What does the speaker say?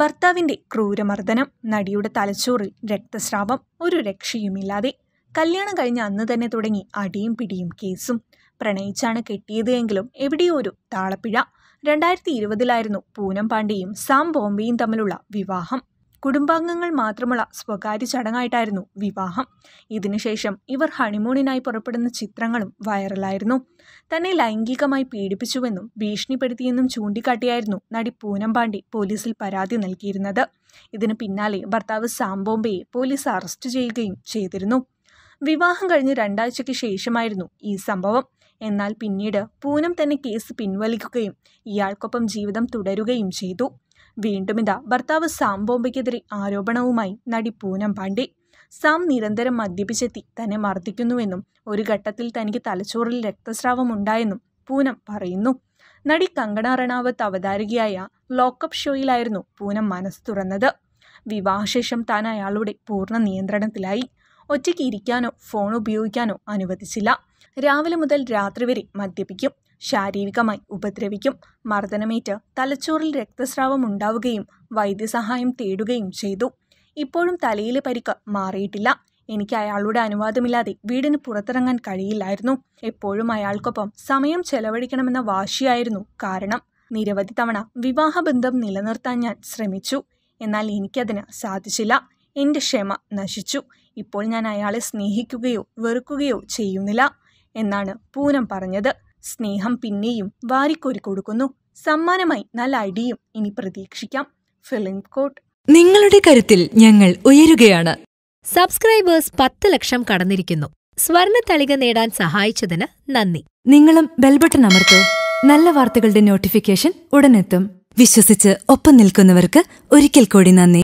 ഭർത്താവിന്റെ ക്രൂരമർദ്ദനം നടിയുടെ തലച്ചോറിൽ രക്തസ്രാവം ഒരു രക്ഷയുമില്ലാതെ. കല്യാണം കഴിഞ്ഞ അന്ന് തന്നെ തുടങ്ങി അടിയും പിടിയും കേസും. പ്രണയിച്ചാണ് കെട്ടിയത് എങ്കിലും എവിടെയോ ഒരു താളപ്പിഴ. രണ്ടായിരത്തി ഇരുപതിലായിരുന്നു പൂനം പാണ്ഡെയും സാം ബോംബെയും തമ്മിലുള്ള വിവാഹം. കുടുംബാംഗങ്ങൾ മാത്രമുള്ള സ്വകാര്യ ചടങ്ങായിട്ടായിരുന്നു വിവാഹം. ഇതിനുശേഷം ഇവർ ഹണിമൂണിനായി പുറപ്പെടുന്ന ചിത്രങ്ങളും വൈറലായിരുന്നു. തന്നെ ലൈംഗികമായി പീഡിപ്പിച്ചുവെന്നും ഭീഷണിപ്പെടുത്തിയെന്നും ചൂണ്ടിക്കാട്ടിയായിരുന്നു നടി പൂനം പാണ്ഡെ പോലീസിൽ പരാതി നൽകിയിരുന്നത്. ഇതിനു പിന്നാലെ ഭർത്താവ് സാംബോംബയെ പോലീസ് അറസ്റ്റ് ചെയ്യുകയും ചെയ്തിരുന്നു. വിവാഹം കഴിഞ്ഞ് രണ്ടാഴ്ചയ്ക്ക് ശേഷമായിരുന്നു ഈ സംഭവം. എന്നാൽ പിന്നീട് പൂനം തന്നെ കേസ് പിൻവലിക്കുകയും ഇയാൾക്കൊപ്പം ജീവിതം തുടരുകയും ചെയ്തു. വീണ്ടും ഇതാ ഭർത്താവ് സാം ബോംബയ്ക്കെതിരെ ആരോപണവുമായി നടി പൂനം പാണ്ഡെ. സാം നിരന്തരം മദ്യപിച്ചെത്തി. തന്നെ മർദ്ദിക്കുന്നുവെന്നും ഒരു ഘട്ടത്തിൽ തനിക്ക് തലച്ചോറിൽ രക്തസ്രാവം ഉണ്ടായെന്നും പൂനം പറയുന്നു. നടി കങ്കണ റണാവത്ത് അവതാരികയായ ലോക്കപ്പ് ഷോയിലായിരുന്നു പൂനം മനസ്സ് തുറന്നത്. വിവാഹശേഷം താൻ അയാളുടെ പൂർണ നിയന്ത്രണത്തിലായി. ഒറ്റയ്ക്ക് ഇരിക്കാനോ ഫോൺ ഉപയോഗിക്കാനോ അനുവദിച്ചില്ല. രാവിലെ മുതൽ രാത്രി വരെ മദ്യപിക്കും. ശാരീരികമായി ഉപദ്രവിക്കും. മർദ്ദനമേറ്റ് തലച്ചോറിൽ രക്തസ്രാവം ഉണ്ടാവുകയും വൈദ്യസഹായം തേടുകയും ചെയ്തു. ഇപ്പോഴും തലയിലെ പരിക്ക് മാറിയിട്ടില്ല. എനിക്ക് അയാളുടെ അനുവാദമില്ലാതെ വീടിന് പുറത്തിറങ്ങാൻ കഴിയില്ലായിരുന്നു. എപ്പോഴും അയാൾക്കൊപ്പം സമയം ചെലവഴിക്കണമെന്ന വാശിയായിരുന്നു കാരണം നിരവധി തവണ വിവാഹബന്ധം നിലനിർത്താൻ ഞാൻ ശ്രമിച്ചു. എന്നാൽ എനിക്കതിന് സാധിച്ചില്ല. എന്റെ ക്ഷമ നശിച്ചു. ഇപ്പോൾ ഞാൻ അയാളെ സ്നേഹിക്കുകയോ വെറുക്കുകയോ ചെയ്യുന്നില്ല എന്നാണ് പൂനം പറഞ്ഞത്. സ്നേഹം പിന്നെയും വാരിക്കോരി കൊടുക്കുന്നു. സമ്മാനമായി നല്ല അടിയും ഇനി പ്രതീക്ഷിക്കാം. ഫിലിം കോട്ട്. നിങ്ങളുടെ കരുത്തിൽ ഞങ്ങൾ ഉയരുകയാണ്. സബ്സ്ക്രൈബേഴ്സ് പത്ത് ലക്ഷം കടന്നിരിക്കുന്നു. സ്വർണ തളിക നേടാൻ സഹായിച്ചതിന് നന്ദി. നിങ്ങളും ബെൽബട്ടൺ അമർത്തോ. നല്ല വാർത്തകളുടെ നോട്ടിഫിക്കേഷൻ ഉടനെത്തും. വിശ്വസിച്ച് ഒപ്പം നിൽക്കുന്നവർക്ക് ഒരിക്കൽ കൂടി നന്ദി.